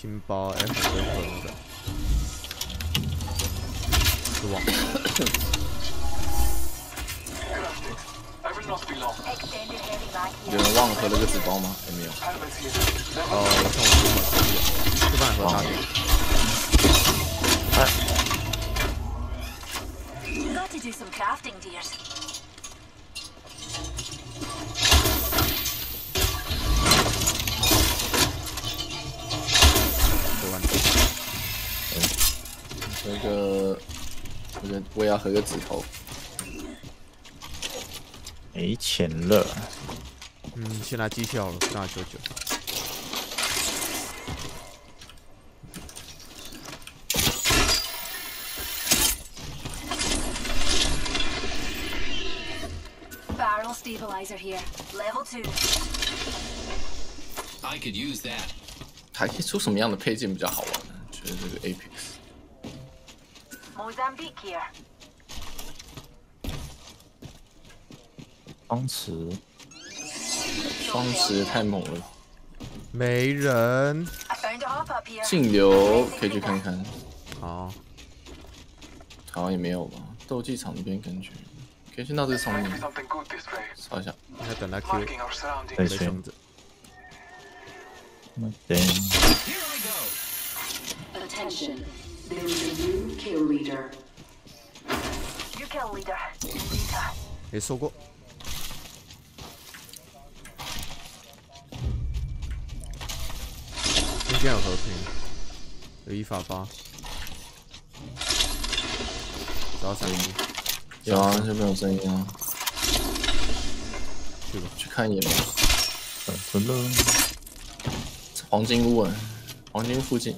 金包 F 跟盒的，死亡。有人忘了喝了个纸包吗？有没有？哦，我看我这么吃吃饭喝茶的。哎。yougottodosomcraftingdears 喝个，我觉得我也要合个指头。没钱了，嗯，先拿绩效了，拿九九。Barrel stabilizer here. Level two. I could use that. 还可以出什么样的配件比较好玩呢？觉得这个 Apex 双持，双持太猛了，没人。禁流可以去看看，好，好像也没有吧。斗技场那边感觉可以先到这丛林，扫一下。应等他 Q，再选择。那等。Attention. 没说过。中间有和平，有一法八，找声音。有啊，这边有声音啊。去吧，去看一眼吧。等等，黄金屋啊，黄金附近。